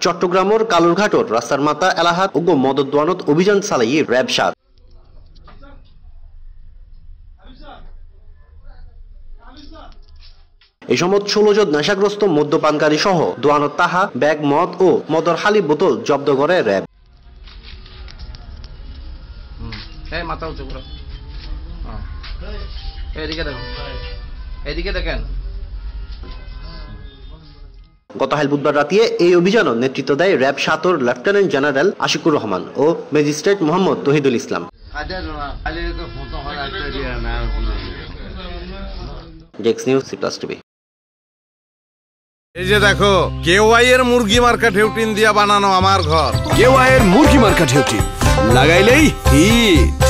চট্টগ্রামের কালুরঘাটর রাস্তার মাতা এলাহাত ও মদত অভিযান চালাই র্যাব এই সময় ষোলো জন নেশাগ্রস্ত মদ্যপানকারী সহ দোয়ানত তাহা, ব্যাগ, মদ ও মদর হালি বোতল জব্দ করে র্যাব। মাথা উঁচু হ্যাঁ। এদিকে দেখুন এদিকে দেখেন। গতকাল বুধবার রাতিয়ে এই অভিযানের নেতৃত্ব দেয় র্যাব সাতর লেফটেন্যান্ট জেনারেল আশিকুর রহমান ও ম্যাজিস্ট্রেট মোহাম্মদ তহিদুল ইসলাম। ডেক্স নিউজ সি প্লাস টিভি। এই যে দেখো কেওয়াই এর মুরগি মার্কা ঢেউটিন দিয়া বানানো আমার ঘর। কেওয়াইয়ের মুরগি মার্কা ঢেউটি লাগাইলেই হিট।